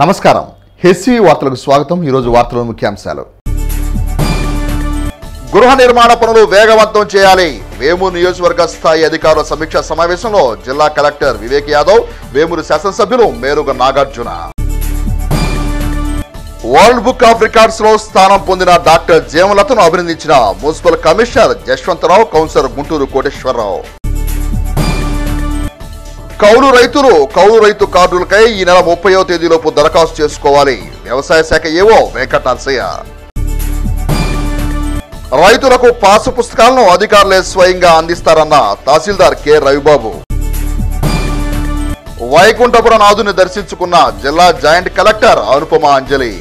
నమస్కారం. హెచ్సివి వార్తలకు స్వాగతం. ఈరోజు వార్తల ముఖ్యాంశాలు. గృహ నిర్మాణ పనులు వేగవంతం చేయాలి. వేమూరు నియోజకవర్గ స్థాయి అధికారుల సమీక్ష సమావేశంలో జిల్లా కలెక్టర్ వివేక్ యాదవ్ వేమూరు శాసనసభ్యులు Meruga Nagarjuna. World book of రికార్డ్స్లో స్థానం పొందిన డాక్టర్ జీవలతను అభినందించిన municipal commissioner Yashwanthrao councillor Guntur Koteswararao. కౌలు రైతులు కౌలు రైతు కార్డులకై ఈ నెల ముప్పయో తేదీలోపు దరఖాస్తు చేసుకోవాలి. వ్యవసాయ శాఖ ఏవో? వెంకట నరసయ్య రైతులకు పాసు పుస్తకాలను అధికారులే స్వయంగా అందిస్తారన్న తహసీల్దార్ కె. రవిబాబు. వైకుంఠపురం నాథుని దర్శించుకున్న జిల్లా జాయింట్ కలెక్టర్ అనుపమ అంజలి.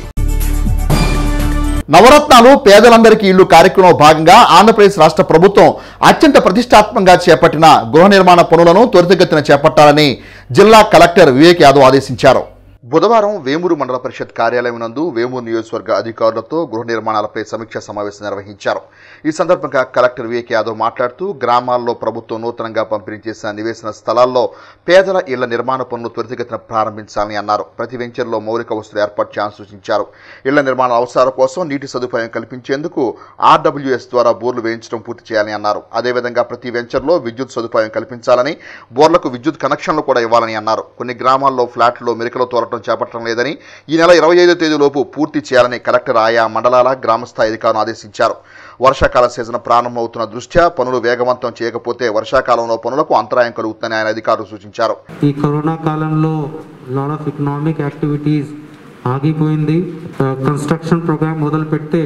నవరత్నాలు పేదలందరికీ ఇల్లు కార్యక్రమంలో భాగంగా ఆంధ్రప్రదేశ్ రాష్ట్ర ప్రభుత్వం అత్యంత ప్రతిష్టాత్మకంగా చేపట్టిన గృహ నిర్మాణ పనులను త్వరితగతిన చేపట్టాలని జిల్లా కలెక్టర్ వివేక్ యాదవ్ ఆదేశించారు. బుధవారం వేమూరు మండల పరిషత్ కార్యాలయం నందు వేమూరు నియోజకవర్గ అధికారులతో గృహ నిర్మాణాలపై సమీక్ష సమావేశం నిర్వహించారు. ఈ సందర్భంగా కలెక్టర్ వివేక్ యాదవ్ మాట్లాడుతూ గ్రామాల్లో ప్రభుత్వం నూతనంగా పంపిణీ చేసిన నివేశన స్థలాల్లో పేదల ఇళ్ళ నిర్మాణ పనులు త్వరితగతిన ప్రారంభించాలని అన్నారు. ప్రతి వెంచర్లో మౌలిక వసతులు ఏర్పాటు చేయాలని సూచించారు. ఇళ్ళ నిర్మాణ అవసరాల కోసం నీటి సదుపాయం కల్పించేందుకు ఆర్డబ్ల్యూఎస్ ద్వారా బోర్లు వేయించడం పూర్తి చేయాలని అన్నారు. అదేవిధంగా ప్రతి వెంచర్లో విద్యుత్ సదుపాయం కల్పించాలని బోర్లకు విద్యుత్ కనెక్షన్లు కూడా ఇవ్వాలని అన్నారు. కొన్ని గ్రామాల్లో ఫ్లాట్లో మెరికలు తోలటం చేపట్టడం లేదని ఈ నెల ఇరవై ఐదో తేదీలోపు పూర్తి చేయాలని కలెక్టర్ ఆయా మండలాల గ్రామస్థాయి అధికారులను ఆదేశించారు. వర్షాకాల సీజన్ ప్రారంభమవుతున్న దృష్ట్యా పనులు వేగవంతం చేయకపోతే వర్షాకాలంలో పనులకు అంతరాయం కలుగుతుందని ఆయన అధికారులు సూచించారు. ఈ కరోనా కాలంలో లాట్ ఆఫ్ ఎకనామిక్ యాక్టివిటీస్ ఆగిపోయింది. కన్స్ట్రక్షన్ ప్రోగ్రామ్ మొదలు పెడితే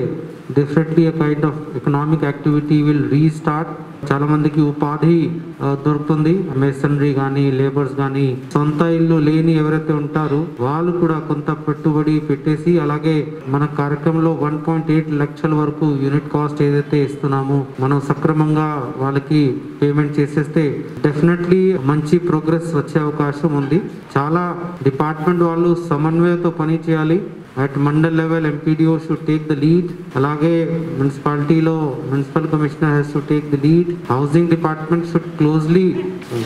definitely kind of economic activity will restart చాలా మందికి ఉపాధి దొరుకుతుంది. మెసనరీ కానీ లేబర్స్ కానీ సొంత ఇల్లు లేని ఎవరైతే ఉంటారో వాళ్ళు కూడా కొంత పెట్టుబడి పెట్టేసి అలాగే మన కార్యక్రమంలో వన్ పాయింట్ ఎయిట్ లక్షల వరకు యూనిట్ కాస్ట్ ఏదైతే ఇస్తున్నామో మనం సక్రమంగా వాళ్ళకి పేమెంట్ చేసేస్తే డెఫినెట్లీ మంచి ప్రోగ్రెస్ వచ్చే అవకాశం ఉంది. చాలా డిపార్ట్మెంట్ వాళ్ళు సమన్వయంతో పని చేయాలి. At mandal level MPDO should take the lead అలాగే మున్సిపాలిటీలో municipal commissioner has to take the lead housing department should closely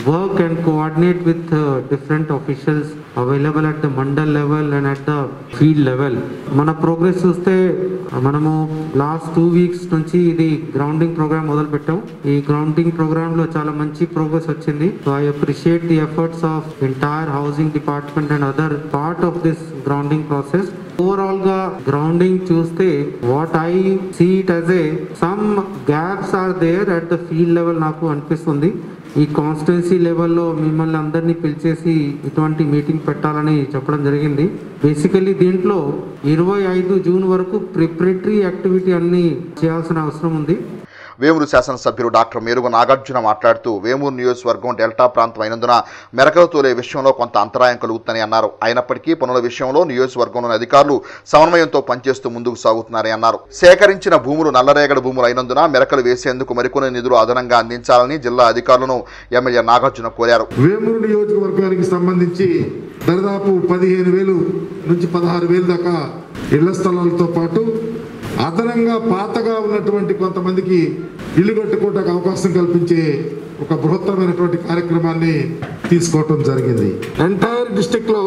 work and coordinate with different officials available at the mandal level and at the field level మన progress చూస్తే మనము last two weeks నుంచి ఇది grounding programme మొదలు పెట్టాం. ఈ grounding ప్రోగ్రామ్లో చాలా మంచి ప్రోగ్రెస్ వచ్చింది. So I appreciate the efforts of entire housing department and other part of this grounding process ఓవరాల్గా గ్రౌండింగ్ చూస్తే what I see it as a some gaps are there at the field level నాకు అనిపిస్తుంది. ఈ constituency లెవెల్లో మిమ్మల్ని అందరినీ పిలిచేసి ఇటువంటి meeting పెట్టాలని చెప్పడం జరిగింది. బేసికల్లీ దీంట్లో ఇరవై ఐదు జూన్ వరకు ప్రిపరేటరీ యాక్టివిటీ అన్ని చేయాల్సిన అవసరం ఉంది. వేమూరు శాసనసభ్యులు డాక్టర్ మేరుగు నాగార్జున మాట్లాడుతూ వేమూరు నియోజకవర్గం డెల్టా ప్రాంతం అయినందున మెరకలు తోలే విషయంలో కొంత అంతరాయం కలుగుతుందని అన్నారు. అయినప్పటికీ పనుల విషయంలో నియోజకవర్గంలోని అధికారులు సమన్వయంతో పనిచేస్తూ ముందుకు సాగుతున్నారని అన్నారు. సేకరించిన భూములు నల్లరేగడి భూములు అయినందున మెరకలు వేసేందుకు మరికొన్ని నిధులు అదనంగా అందించాలని జిల్లా అధికారులను ఎమ్మెల్యే నాగార్జున కోరారు. వేమూరు నియోజకవర్గానికి సంబంధించి దాదాపు పదిహేను వేలు నుంచి పదహారు వేలు దాకా ఇళ్ళ స్థలాలతో పాటు అదనంగా పాతగా ఉన్నటువంటి కొంతమందికి ఇల్లు కట్టుకోవడానికి అవకాశం కల్పించే ఒక బృహత్తరమైనటువంటి కార్యక్రమాన్ని తీసుకోవటం జరిగింది. ఎంటైర్ డిస్టిక్లో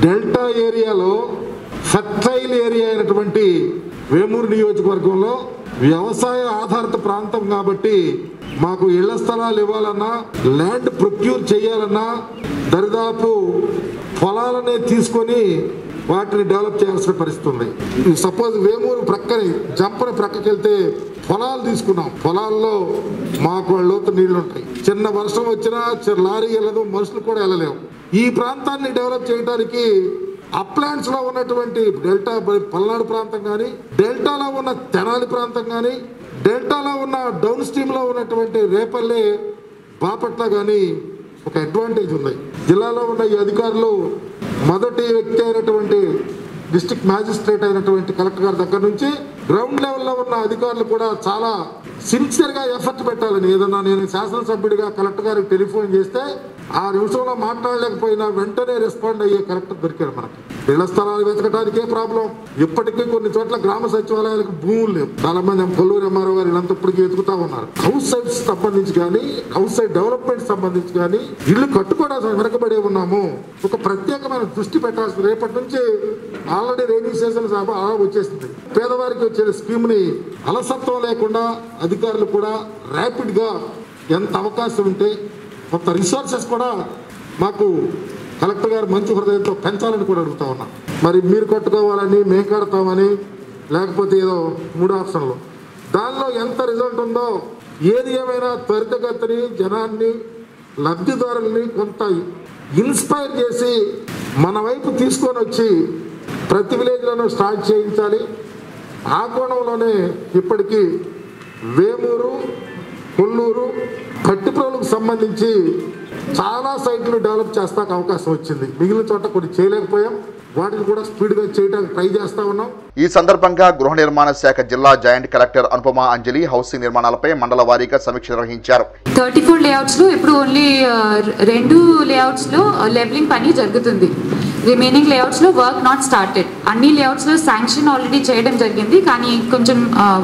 డెల్టా ఏరియాలో ఫర్టైల్ ఏరియా అయినటువంటి వేమూరు నియోజకవర్గంలో వ్యవసాయ ఆధారిత ప్రాంతం కాబట్టి మాకు ఇళ్ళ స్థలాలు ఇవ్వాలన్నా ల్యాండ్ ప్రొక్యూర్ చేయాలన్నా దరిదాపు పొలాలనే తీసుకొని వాటిని డెవలప్ చేయాల్సిన పరిస్థితి ఉంది. సపోజ్ వేమూరు ప్రక్కని జంపన ప్రక్కకి వెళ్తే పొలాలు తీసుకున్నాం. పొలాల్లో మాకు లోతు నీళ్ళు ఉంటాయి చిన్న వర్షం వచ్చినా లారీ వెళ్ళదు మనుషులు కూడా వెళ్ళలేము ఈ ప్రాంతాన్ని డెవలప్ చేయడానికి అప్లాంట్స్లో ఉన్నటువంటి డెల్టా పల్నాడు ప్రాంతం కానీ డెల్టాలో ఉన్న తెనాలి ప్రాంతం కానీ డెల్టాలో ఉన్న డౌన్ స్ట్రీమ్లో ఉన్నటువంటి రేపల్లె బాపట్ల కానీ ఒక అడ్వాంటేజ్ ఉంది. జిల్లాలో ఉన్న ఈ అధికారులు మొదటి వ్యక్తి అయినటువంటి డిస్ట్రిక్ట్ మ్యాజిస్ట్రేట్ అయినటువంటి కలెక్టర్ గారి దగ్గర నుంచి గ్రౌండ్ లెవెల్లో ఉన్న అధికారులు కూడా చాలా సిన్సియర్గా ఎఫర్ట్ పెట్టాలని ఏదన్నా నేను శాసనసభ్యుడిగా కలెక్టర్ గారికి టెలిఫోన్ చేస్తే ఆ నిమిషంలో మాట్లాడలేకపోయినా వెంటనే రెస్పాండ్ అయ్యే కరెక్ట్ దొరికాడు మనకి. ఇళ్ళ స్థలాలు వెతకడానికే ప్రాబ్లం ఇప్పటికీ కొన్ని చోట్ల గ్రామ సచివాలయాలకు భూములు లేవు. చాలా మంది కొల్లూరు ఎంఆర్ఓ గారు వీళ్ళంతా ఇప్పటికీ వెతుకుతా ఉన్నారు. హౌస్ సైట్స్ సంబంధించి కానీ హౌస్ సైట్ డెవలప్మెంట్ సంబంధించి కానీ ఇల్లు కట్టుకోవడానికి వెనకబడి ఉన్నాము. ఒక ప్రత్యేకమైన దృష్టి పెట్టాల్సి రేపటి నుంచి ఆల్రెడీ రైనింగ్ సీజన్ అలా వచ్చేస్తుంది పేదవారికి వచ్చే స్కీమ్ని అలసత్వం లేకుండా అధికారులు కూడా ర్యాపిడ్గా ఎంత అవకాశం ఉంటే కొంత రిసోర్సెస్ కూడా మాకు కలెక్టర్ గారు మంచి హృదయంతో పెంచాలని కూడా అడుగుతా ఉన్నా. మరి మీరు కట్టుకోవాలని మేము కడతామని లేకపోతే ఏదో మూడు ఆప్షన్లు దానిలో ఎంత రిజల్ట్ ఉందో ఏది ఏమైనా త్వరితగతిని జనాన్ని లబ్ధిదారుల్ని కొంత ఇన్స్పైర్ చేసి మన వైపు తీసుకొని వచ్చి ప్రతి విలేజ్లోనూ స్టార్ట్ చేయించాలి. ఆ కోణంలోనే ఇప్పటికీ వేమూరు కొల్లూరు పట్టిప్రోలకు సంబంధించి చాలా సైట్లు డెవలప్ చేస్తాక అవకాశం వచ్చింది. మిగిలిన చోట కొన్ని చేయలేకపోయాం. వాటిని కూడా స్పీడ్గా చేయడానికి ట్రై చేస్తా ఉన్నాం. ఈ సందర్భంగా గృహ నిర్మాణ శాఖ జిల్లా joint collector Anupama Anjali housing నిర్మాణాలపై మండల వారీగా సమీక్ష నిర్వహించారు. థర్టీ ఫోర్ లేఅవుట్స్లో ఇప్పుడు ఓన్లీ రెండు లేఅవుట్స్లో లెవెలింగ్ పని జరుగుతుంది. రిమైనింగ్ లేఅవుట్స్లో వర్క్ నాట్ స్టార్టెడ్ అన్ని లేఅవుట్స్లో శాంక్షన్ ఆల్రెడీ చేయడం జరిగింది కానీ కొంచెం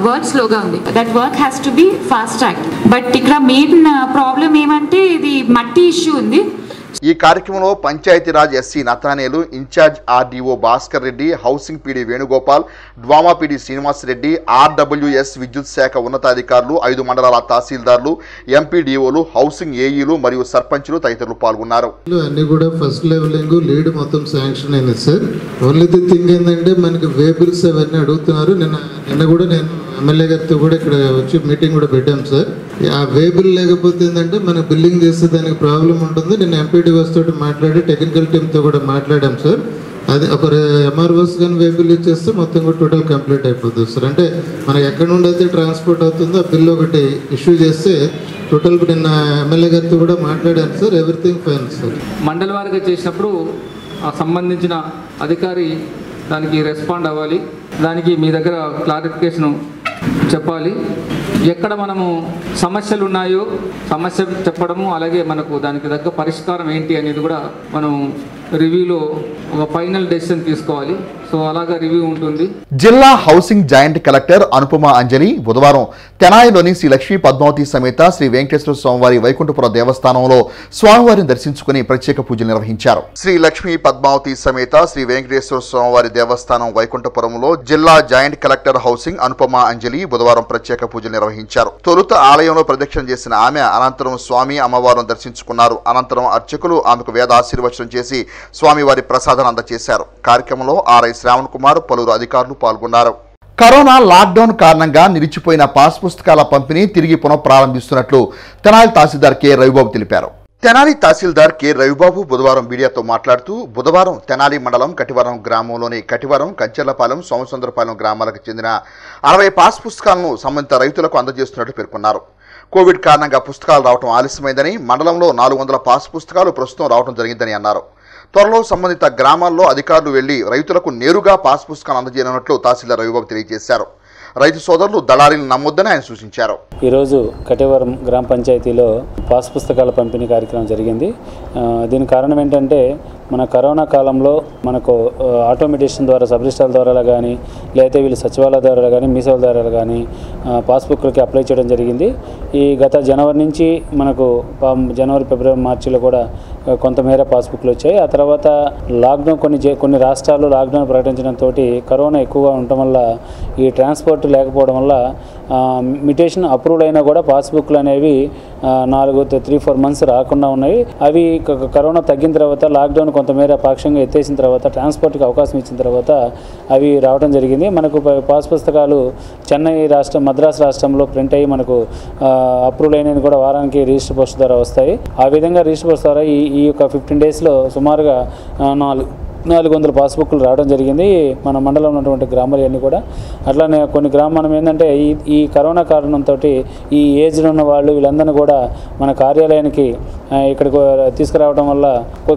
వర్క్ స్లోగా ఉంది. That work has to be fast track but ఇక్కడ మెయిన్ ప్రాబ్లం ఏమంటే ఇది మట్టి ఇష్యూ ఉంది. ఈ కార్యక్రమంలో Panchayati Raj SC Nathaniel incharge RDO Bhaskar Reddy housing PD Venugopal DWAMA PD Srinivas Reddy RWS విద్యుత్ శాఖ ఉన్నతాధికారులు ఐదు మండలాల తహసీల్దార్లు ఎంపీడీఓలు హౌసింగ్ ఏఈలు మరియు సర్పంచులు తదితరులు పాల్గొన్నారు. అన్ని కూడా ఫస్ట్ లెవెలింగ్ లీడ్ మొత్తం శాంక్షన్ అయింది సార్. ఓన్లీ ది థింగ్ ఏంటంటే మనకి వేపిల్స్ అవన్నీ అడుగుతున్నారు. నిన్న నిన్న కూడా నేను ఎమ్మెల్యే గారితో కూడా ఇక్కడ వచ్చి మీటింగ్ కూడా పెట్టాం సార్. ఆ వేబుల్ లేకపోతే ఏంటంటే మన బిల్లింగ్ చేస్తే దానికి ప్రాబ్లం ఉంటుంది. నేను ఎంపీడీఓస్ తోటి మాట్లాడి టెక్నికల్ టీమ్తో కూడా మాట్లాడాం సార్ అది ఒక ఎంఆర్ఓస్ కానీ వేబుల్ ఇచ్చేస్తే మొత్తం కూడా టోటల్ కంప్లీట్ అయిపోతుంది సార్ అంటే మనకి ఎక్కడ నుండి అయితే ట్రాన్స్పోర్ట్ అవుతుందో ఆ బిల్ ఒకటి ఇష్యూ చేస్తే టోటల్ నిన్న ఎమ్మెల్యే గారితో కూడా మాట్లాడాను సార్ ఎవ్రీథింగ్ ఫైన్ సార్ మండల వారిగా చేసినప్పుడు ఆ సంబంధించిన అధికారి దానికి రెస్పాండ్ అవ్వాలి. దానికి మీ దగ్గర క్లారిఫికేషన్ చెప్పాలి. ఎక్కడ మనము సమస్యలు ఉన్నాయో సమస్య చెప్పడము అలాగే మనకు దానికి తగ్గ పరిష్కారం ఏంటి అనేది కూడా మనం రివ్యూలో ఒక ఫైనల్ డెసిషన్ తీసుకోవాలి. సో అలాగా రివ్యూ ఉంటుంది. జిల్లా housing joint collector Anupama Anjali బుధవారం తెనాయిలోని శ్రీ లక్ష్మీ పద్మావతి సమేత శ్రీ వెంకటేశ్వర స్వామివారి వైకుంఠపుర దేవస్థానంలో స్వామివారిని దర్శించుకుని ప్రత్యేక పూజలు నిర్వహించారు. శ్రీ లక్ష్మీ పద్మావతి సమేత శ్రీ వెంకటేశ్వర స్వామివారి దేవస్థానం వైకుంఠపురంలో జిల్లా joint collector housing Anupama Anjali బుధవారం ప్రత్యేక పూజలు నిర్వహించారు. తొలుత ఆలయంలో ప్రదక్షిణ చేసిన ఆమె అనంతరం స్వామి అమ్మవారిని దర్శించుకున్నారు. అనంతరం అర్చకులు ఆమెకు వేద ఆశీర్వచనం చేసి స్వామివారి ప్రసాదాన్ని అందజేశారు కార్యక్రమంలో ఆర్ఐ శ్రావణ్ కుమార్ పలువురు అధికారులు పాల్గొన్నారు. కరోనా లాక్డౌన్ కారణంగా నిలిచిపోయిన పాస్ పుస్తకాల పంపిణీ తిరిగి పునఃప్రారంభిస్తున్నట్లు తెనాలి తహసీల్దార్ కె. రవిబాబు తెలిపారు. తెనాలి తహసీల్దార్ కె. రవిబాబు బుధవారం మీడియాతో మాట్లాడుతూ బుధవారం తెనాలి మండలం కటివరం గ్రామంలోని కటివరం కంచెర్లపాలెం సోమసుందరపాలెం గ్రామాలకు చెందిన అరవై పాస్ పుస్తకాలను సంబంధిత రైతులకు అందజేస్తున్నట్లు పేర్కొన్నారు. కోవిడ్ కారణంగా పుస్తకాలు రావడం ఆలస్యమైందని మండలంలో నాలుగు వందల పాస్ పుస్తకాలు ప్రస్తుతం రావడం జరిగిందని అన్నారు. త్వరలో సంబంధిత గ్రామాల్లో అధికారులు వెళ్ళి రైతులకు నేరుగా పాస్ పుస్తకాలు అందజేయనున్నట్లు తహసీల్దార్ రవిబాబు తెలియజేశారు. రైతు సోదరులు దళారీలు నమ్మొద్దని ఆయన సూచించారు. ఈరోజు కటేవరం గ్రామ పంచాయతీలో పాస్ పుస్తకాల పంపిణీ కార్యక్రమం జరిగింది. దీని కారణం ఏంటంటే మన కరోనా కాలంలో మనకు ఆటోమేటేషన్ ద్వారా సబ్ రిజిస్టార్ ద్వారా కానీ లేకపోతే వీళ్ళు సచివాలయ ద్వారా కానీ మీసేవల ద్వారా కానీ పాస్బుక్లకి అప్లై చేయడం జరిగింది. ఈ గత జనవరి నుంచి మనకు జనవరి ఫిబ్రవరి మార్చిలో కూడా కొంతమేర పాస్బుక్లు వచ్చాయి. ఆ తర్వాత లాక్డౌన్ కొన్ని జే- కొన్ని రాష్ట్రాలు లాక్డౌన్ ప్రకటించడంతో కరోనా ఎక్కువగా ఉండటం వల్ల ఈ ట్రాన్స్పోర్ట్ లేకపోవడం వల్ల మిటేషన్ అప్రూవ్డ్ అయినా కూడా పాస్బుక్లు అనేవి నాలుగు త్రీ ఫోర్ మంత్స్ రాకుండా ఉన్నాయి. అవి కరోనా తగ్గిన తర్వాత లాక్డౌన్ కొంతమేర పాక్షంగా ఎత్తేసిన తర్వాత ట్రాన్స్పోర్ట్కి అవకాశం ఇచ్చిన తర్వాత అవి రావడం జరిగింది. మనకు ప- పాస్ పుస్తకాలు చెన్నై రాష్ట్రం మద్రాసు రాష్ట్రంలో ప్రింట్ అయ్యి మనకు అప్రూవ్ అయినవి కూడా వారానికి రిజిస్టర్ పోస్ట్ ద్వారా వస్తాయి. ఆ విధంగా రిజిస్టర్ పోస్ట్ ద్వారా ఈ ఈ యొక్క ఫిఫ్టీన్ డేస్లో సుమారుగా నాలుగు నాలుగు వందల పాస్బుక్లు రావడం జరిగింది. మన మండలంలో ఉన్నటువంటి గ్రామాలు అన్నీ కూడా. అట్లానే కొన్ని గ్రామం ఏంటంటే ఈ ఈ కరోనా కారణంతో ఈ ఏజ్లో ఉన్న వాళ్ళు వీళ్ళందరినీ కూడా మన కార్యాలయానికి ఇక్కడికి తీసుకురావడం వల్ల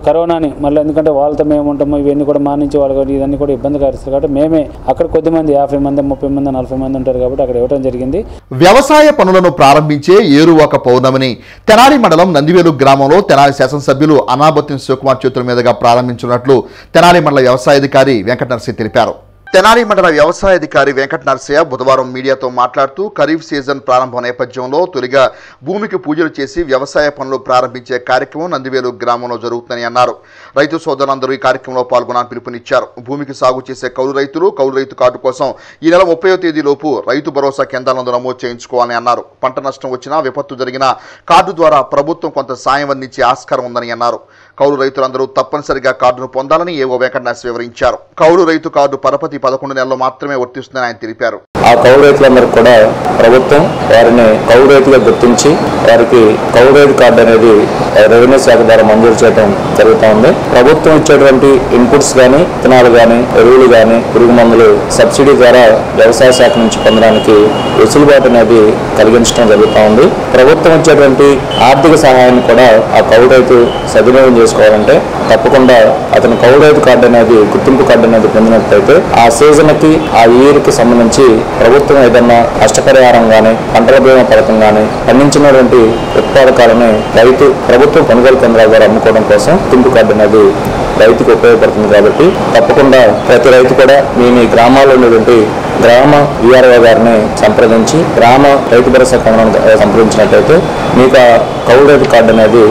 కరోనాని మళ్ళీ ఎందుకంటే వాళ్ళతో మేము ఉంటాము ఇవన్నీ కూడా మానించి వాళ్ళు ఇవన్నీ కూడా ఇబ్బందికరిస్తారు కాబట్టి మేమే అక్కడ కొద్దిమంది యాభై మంది ముప్పై మంది నలభై మంది ఉంటారు కాబట్టి అక్కడ ఇవ్వడం జరిగింది. వ్యవసాయ పనులను ప్రారంభించే ఏరువాక పౌర్ణమిని తెనాలి మండలం నందివేలు గ్రామంలో తెనాలి శాసనసభ్యులు అనాబత్యం శివకుమార్ చేతుల మీదుగా ప్రారంభించినట్లు తెనాలి మండల వ్యవసాయాధికారి వెంకట నరసింహ తెలిపారు. తెనాలి మండల వ్యవసాయాధికారి వెంకట నరసయ్య బుధవారం మీడియాతో మాట్లాడుతూ ఖరీఫ్ సీజన్ ప్రారంభం నేపథ్యంలో తొలిగా భూమికి పూజలు చేసి వ్యవసాయ పనులు ప్రారంభించే కార్యక్రమం నందివేలు గ్రామంలో జరుగుతుందని అన్నారు. రైతు సోదరులందరూ ఈ కార్యక్రమంలో పాల్గొనాలని పిలుపునిచ్చారు. భూమికి సాగు చేసే కౌలు రైతులు కౌలు రైతు కార్డు కోసం ఈ నెల ముప్పై తేదీలోపు రైతు భరోసా కేంద్రాలను నమోదు చేయించుకోవాలని అన్నారు. పంట నష్టం వచ్చినా విపత్తు జరిగినా కార్డు ద్వారా ప్రభుత్వం కొంత సాయం అందించే ఆస్కారం ఉందని అన్నారు. కౌలు రైతులందరూ తప్పనిసరిగా కార్డును పొందాలని ఏవో వెంకటనాథ్ వివరించారు. కౌలు రైతు కార్డు పరపతి పదకొండు నెలల్లో మాత్రమే వర్తిస్తుందని ఆయన తెలిపారు. ఆ కౌ రైతులందరికీ కూడా ప్రభుత్వం వారిని కౌ రైతుగా గుర్తించి వారికి కౌ రైతు కార్డు అనేది రెవెన్యూ శాఖ ద్వారా మంజూరు చేయడం జరుగుతూ ఉంది. ప్రభుత్వం ఇచ్చేటువంటి ఇన్పుట్స్ కానీ విత్తనాలు కానీ ఎరువులు కానీ పురుగు మందులు సబ్సిడీ ద్వారా వ్యవసాయ శాఖ నుంచి పొందడానికి వెసులుబాటు అనేది కలిగించడం జరుగుతూ ఉంది. ప్రభుత్వం ఇచ్చేటువంటి ఆర్థిక సహాయాన్ని కూడా ఆ కౌలు రైతు సద్వినియోగం చేసుకోవాలంటే తప్పకుండా అతను కౌలు రైతు కార్డు అనేది గుర్తింపు కార్డు అనేది పొందినట్లయితే ఆ సీజన్కి ఆ ఇయర్కి సంబంధించి ప్రభుత్వం ఏదన్నా నష్టపరిహారం కానీ పంటల బీమా పథకం కానీ పండించినటువంటి ఉత్పాదకాలని రైతు ప్రభుత్వం కొనుగోలు కేంద్రాల ద్వారా అమ్ముకోవడం కోసం గుర్తింపు కార్డు అనేది రైతుకు ఉపయోగపడుతుంది కాబట్టి తప్పకుండా ప్రతి రైతు కూడా మీ మీ గ్రామాల్లో ఉన్నటువంటి గ్రామ విఆర్ఓ గారిని సంప్రదించి గ్రామ రైతు భరోసా కేంద్రాన్ని సంప్రదించినట్లయితే మీకు ఆ కౌలు రైతు కార్డు అనేది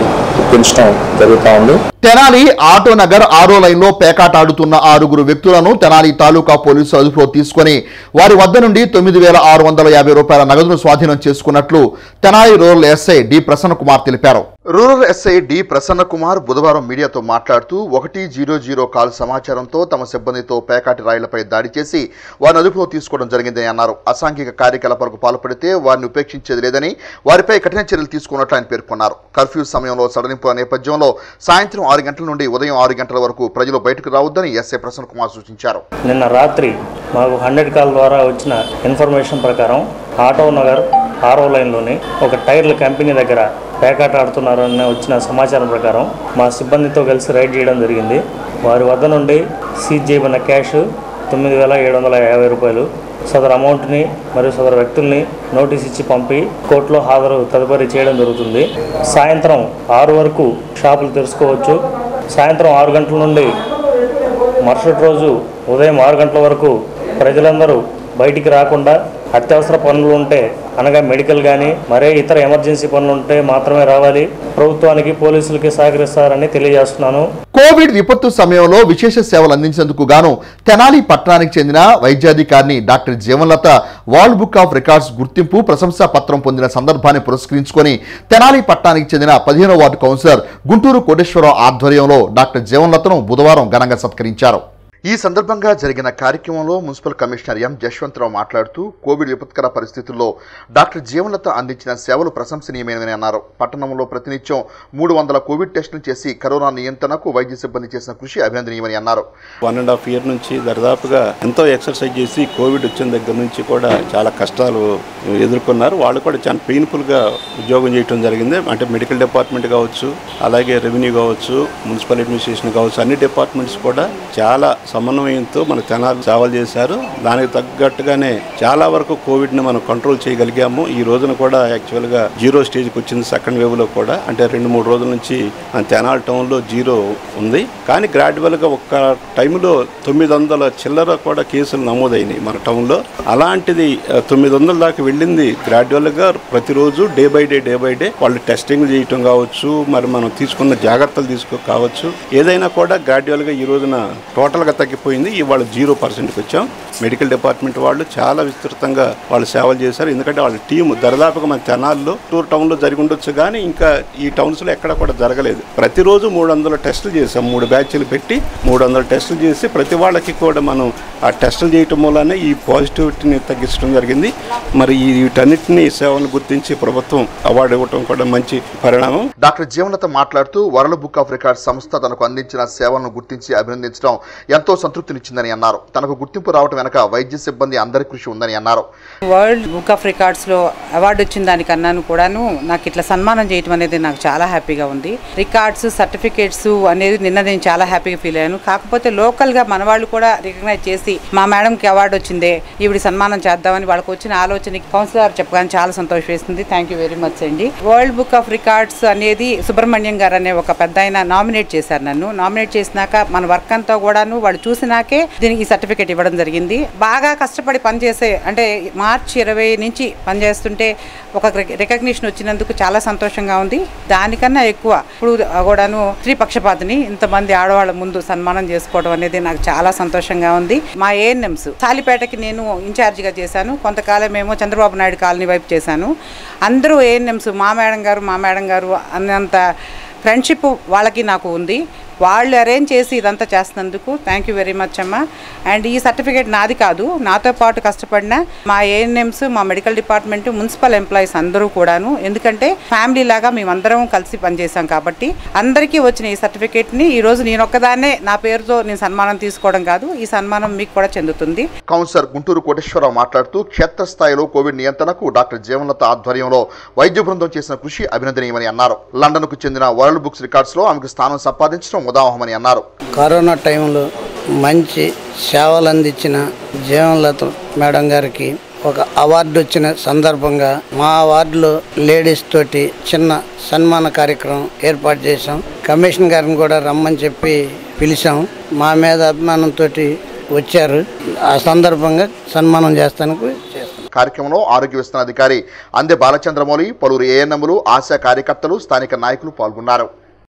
ఇప్పించడం జరుగుతూ ఉంది. తెనాలి ఆటో నగర్ ఆరో లైన్లో పేకాటాడుతున్న ఆరుగురు వ్యక్తులను తెనాలి తాలూకా పోలీసులు అదుపులో తీసుకొని వారి వద్ద నుండి తొమ్మిది వేల ఆరు వందల యాభై రూపాయల నగదును స్వాధీనం చేసుకున్నట్లు Tenali rural SI D Prasanna Kumar తెలిపారు. Rural SI D Prasanna Kumar బుధవారం మీడియాతో మాట్లాడుతూ ఒకటి జీరో జీరో కాల్ సమాచారంతో తమ సిబ్బందితో పేకాటి రాయిలపై దాడి చేసి వారిని అదుపులో తీసుకోవడం జరిగిందని అన్నారు. అసాంఘిక కార్యకలాపాలకు పాల్పడితే వారిని ఉపేక్షించేది లేదని వారిపై కఠిన చర్యలు తీసుకున్నట్లు ఆయన పేర్కొన్నారు. కర్ఫ్యూ సమయంలో సడలింపుల నేపథ్యంలో సాయంత్రం ఆరు గంటల నుండి ఉదయం ఆరు గంటల వరకు ప్రజలు బయటకు రావద్దని ఎస్ఐ ప్రసన్న కుమార్ సూచించారు. నిన్న రాత్రి మాకు హండ్రెడ్ కాల్ ద్వారా వచ్చిన ఇన్ఫర్మేషన్ ప్రకారం ఆటో నగర్ ఆరో లైన్లోని ఒక టైర్ల కంపెనీ దగ్గర పేకాట ఆడుతున్నారని వచ్చిన సమాచారం ప్రకారం మా సిబ్బందితో కలిసి రైడ్ చేయడం జరిగింది. వారి వద్ద నుండి సీజ్ చేయబడిన క్యాష్ తొమ్మిది వేల ఏడు వందల యాభై రూపాయలు సదరు అమౌంట్ని మరియు సదరు వ్యక్తుల్ని నోటీస్ ఇచ్చి పంపి కోర్టులో హాజరు తదుపరి చేయడం జరుగుతుంది. సాయంత్రం ఆరు వరకు షాపులు తెరుచుకోవచ్చు. సాయంత్రం ఆరు గంటల నుండి మరుసటి రోజు ఉదయం ఆరు గంటల వరకు ప్రజలందరూ బయటికి రాకుండా అత్యవసర పనులు ఉంటే అనగా మెడికల్ కానీ మరే ఇతర ఎమర్జెన్సీ పనులు ఉంటే మాత్రమే రావాలి. ప్రభుత్వానికి పోలీసులకి సహకరిస్తారని తెలియజేస్తున్నాను. కోవిడ్ విపత్తు సమయంలో విశేష సేవలు అందించేందుకు గాను తెనాలి పట్టణానికి చెందిన వైద్యాధికారిని doctor Jeevanlatha world book of records గుర్తింపు ప్రశంసా పత్రం పొందిన సందర్భాన్ని పురస్కరించుకొని తెనాలి పట్టణానికి చెందిన పదిహేనో వార్డు కౌన్సిలర్ గుంటూరు కోటేశ్వరరావు ఆధ్వర్యంలో డాక్టర్ జీవన్లతను బుధవారం ఘనంగా సత్కరించారు. ఈ సందర్భంగా జరిగిన కార్యక్రమంలో మున్సిపల్ కమిషనర్ ఎం జశ్వంతరావు మాట్లాడుతూ కోవిడ్ విపత్కర పరిస్థితుల్లో డాక్టర్ జీవన్లత అందించిన సేవలు ప్రశంసనీయమైనవని అన్నారు. పట్టణంలో ప్రతినిత్యం మూడు వందల కోవిడ్ టెస్టులు చేసి కరోనా నియంత్రణకు వైద్య సిబ్బంది చేసిన కృషి అభినందనీయమని అన్నారు. వన్ అండ్ హాఫ్ ఇయర్ నుంచి దరిదాపుగా ఎంతో ఎక్సర్సైజ్ చేసి కోవిడ్ వచ్చిన దగ్గర నుంచి కూడా చాలా కష్టాలు ఎదుర్కొన్నారు. వాళ్ళు కూడా చాలా పెయిన్ఫుల్గా ఉద్యోగం చేయడం జరిగింది. అంటే మెడికల్ డిపార్ట్మెంట్ కావచ్చు అలాగే రెవెన్యూ కావచ్చు మున్సిపల్ అడ్మినిస్ట్రేషన్ కావచ్చు అన్ని డిపార్ట్మెంట్స్ కూడా చాలా సమన్వయంతో మన తెనాలు సేవలు చేశారు. దానికి తగ్గట్టుగానే చాలా వరకు కోవిడ్ని మనం కంట్రోల్ చేయగలిగాము. ఈ రోజున కూడా యాక్చువల్గా జీరో స్టేజ్కి వచ్చింది సెకండ్ వేవ్లో కూడా. అంటే రెండు మూడు రోజుల నుంచి మన తెనాలి టౌన్లో జీరో ఉంది. కానీ గ్రాడ్యువల్గా ఒక్క టైంలో తొమ్మిది వందల చిల్లర కూడా కేసులు నమోదైనాయి మన టౌన్లో అలాంటిది తొమ్మిది వందల దాకా వెళ్ళింది గ్రాడ్యువల్గా ప్రతిరోజు day by day day by day వాళ్ళు టెస్టింగ్ చేయటం కావచ్చు మరి మనం తీసుకున్న జాగ్రత్తలు తీసుకో కావచ్చు. ఏదైనా కూడా గ్రాడ్యువల్గా ఈ రోజున టోటల్గా తగ్గిపోయింది. ఇవాళ జీరో పర్సెంట్కి వచ్చాం. మెడికల్ డిపార్ట్మెంట్ వాళ్ళు చాలా విస్తృతంగా వాళ్ళు సేవలు చేశారు. ఎందుకంటే వాళ్ళ టీం దరిదాపుగా మన తెనాల్లో టూర్ టౌన్లో జరిగి ఉండొచ్చు కానీ ఇంకా ఈ టౌన్స్లో ఎక్కడ కూడా జరగలేదు. ప్రతిరోజు మూడు వందల టెస్టులు చేసాం మూడు బ్యాచ్లు పెట్టి మూడు వందల టెస్టులు చేసి ప్రతి వాళ్ళకి కూడా మనం ఆ టెస్టులు చేయటం వల్లనే ఈ పాజిటివిటీని తగ్గించడం జరిగింది. మరి ఈ వీటన్నిటిని సేవలను గుర్తించి ప్రభుత్వం అవార్డు ఇవ్వటం కూడా మంచి పరిణామం. డాక్టర్ జీవనతో మాట్లాడుతూ వరల్డ్ బుక్ ఆఫ్ రికార్డ్స్ సంస్థ తనకు అందించిన సేవలను గుర్తించి అభినందించడం ఎంతో సంతృప్తినిచ్చిందని అన్నారు. తనకు గుర్తింపు రావడం వెనక వైద్య సిబ్బంది అందరి కృషి ఉందని అన్నారు. వరల్డ్ బుక్ ఆఫ్ రికార్డ్స్లో అవార్డు వచ్చిన దానికన్నాను కూడాను నాకు ఇట్లా సన్మానం చేయటం అనేది నాకు చాలా హ్యాపీగా ఉంది. రికార్డ్స్ సర్టిఫికేట్స్ అనేది నిన్న నేను చాలా హ్యాపీగా ఫీల్ అయ్యాను. కాకపోతే లోకల్గా మన వాళ్ళు కూడా రికగ్నైజ్ చేసి మా మేడంకి అవార్డు వచ్చిందే ఈవిడ సన్మానం చేద్దామని వాళ్ళకి వచ్చిన ఆలోచనకి కౌన్సిలర్ చెప్పగానే చాలా సంతోషం వేసింది థ్యాంక్ యూ వెరీ మచ్ అండి. వరల్డ్ బుక్ ఆఫ్ రికార్డ్స్ అనేది సుబ్రహ్మణ్యం గారు అనే ఒక పెద్ద ఆయన నామినేట్ చేశారు నన్ను. నామినేట్ చేసినాక మన వర్క్ అంతా కూడాను వాళ్ళు చూసినాకే దీనికి సర్టిఫికేట్ ఇవ్వడం జరిగింది. బాగా కష్టపడి పనిచేసే అంటే మార్చి ఇరవై నుంచి పనిచేస్తుంటే ఒక రికగ్నిషన్ వచ్చినందుకు చాలా సంతోషంగా ఉంది. దానికన్నా ఎక్కువ ఇప్పుడు కూడాను స్త్రీ పక్షపాతిని ఇంతమంది ఆడవాళ్ళ ముందు సన్మానం చేసుకోవడం అనేది నాకు చాలా సంతోషంగా ఉంది. మా ఏఎన్ఎంస్ సాలిపేటకి నేను ఇన్ఛార్జిగా చేశాను. కొంతకాలం ఏమో చంద్రబాబు నాయుడు కాలనీ వైపు చేశాను. అందరూ ఏఎన్ఎంస్ మా మేడం గారు మా మేడం గారు అన్నంత ఫ్రెండ్షిప్ వాళ్ళకి నాకు ఉంది. వాళ్ళు అరేంజ్ చేసి ఇదంతా చేస్తున్నందుకు థ్యాంక్ యూ వెరీ మచ్ అమ్మ. అండ్ ఈ సర్టిఫికేట్ నాది కాదు నాతో పాటు కష్టపడిన మా ఏఎన్ఎంస్ మా మెడికల్ డిపార్ట్మెంట్ మున్సిపల్ ఎంప్లాయీస్ అందరూ కూడాను. ఎందుకంటే ఫ్యామిలీ లాగా మేమందరం కలిసి పనిచేసాం కాబట్టి అందరికీ వచ్చిన ఈ సర్టిఫికేట్ని ఈరోజు నేను ఒక్కదాన్నే నా పేరుతో నేను సన్మానం తీసుకోవడం కాదు ఈ సన్మానం మీకు కూడా చెందుతుంది. కౌన్సిలర్ గుంటూరు కోటేశ్వరరావు మాట్లాడుతూ క్షేత్రస్థాయిలో కోవిడ్ నియంత్రణకు డాక్టర్ జీవనలత ఆధ్వర్యంలో వైద్య బృందం చేసిన కృషి అభినందనీయమని అన్నారు. లండన్కు చెందిన వరల్డ్ బుక్స్ రికార్డ్స్లో ఆమెకు స్థానం సంపాదించడం ఉదాహమని అన్నారు. కరోనా టైంలో మంచి సేవలు అందించిన జీవనలత మేడం గారికి ఒక అవార్డు వచ్చిన సందర్భంగా మా వార్డులో లేడీస్ తోటి చిన్న సన్మాన కార్యక్రమం ఏర్పాటు చేశాం. కమిషన్ గారిని కూడా రమ్మని చెప్పి పిలిచాం. మా మీద అభిమానంతో వచ్చారు. ఆ సందర్భంగా సన్మానం చేస్తానికి కార్యక్రమంలో ఆరోగ్య విస్తరణ అధికారి అందే బాలచంద్రమౌళి పలువురు ఏఎన్ఎంలు ఆశా కార్యకర్తలు స్థానిక నాయకులు పాల్గొన్నారు.